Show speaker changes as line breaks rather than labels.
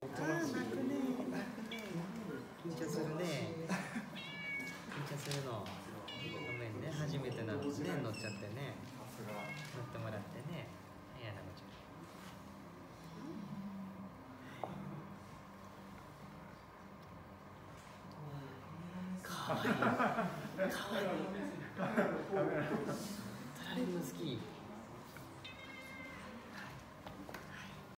あくね緊張するね。緊張するの。ごめんね。初めてなのね乗っちゃってね。乗ってもらってね。はいやなこちゃんかわい。いかわいい。